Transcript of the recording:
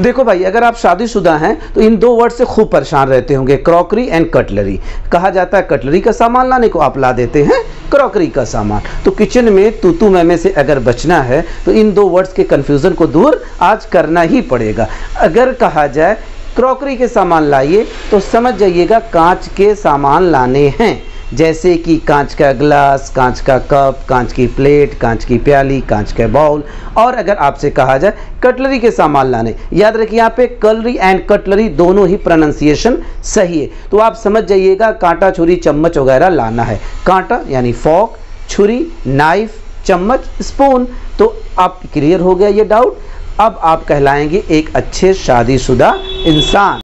देखो भाई, अगर आप शादीशुदा हैं तो इन दो वर्ड से खूब परेशान रहते होंगे। क्रॉकरी एंड कटलरी कहा जाता है कटलरी का सामान लाने को आप ला देते हैं, क्रॉकरी का सामान। तो किचन में तूतू मैमे से अगर बचना है तो इन दो वर्ड्स के कन्फ्यूज़न को दूर आज करना ही पड़ेगा। अगर कहा जाए, क्रॉकरी के सामान लाइए तो समझ जाइएगा, कांच के सामान लाने हैं। जैसे कि कांच का ग्लास, कांच का कप, कांच की प्लेट, कांच की प्याली, कांच का बाउल। और अगर आपसे कहा जाए, कटलरी के सामान लाने। याद रखिए, यहाँ पे कलरी एंड कटलरी दोनों ही प्रोनाउंसिएशन सही है। तो आप समझ जाइएगा, कांटा, छुरी, चम्मच वगैरह लाना है। कांटा यानी फॉक छुरी नाइफ चम्मच स्पून तो आप क्लियर हो गया ये डाउट अब आप कहलाएँगे एक अच्छे शादीशुदा इंसान।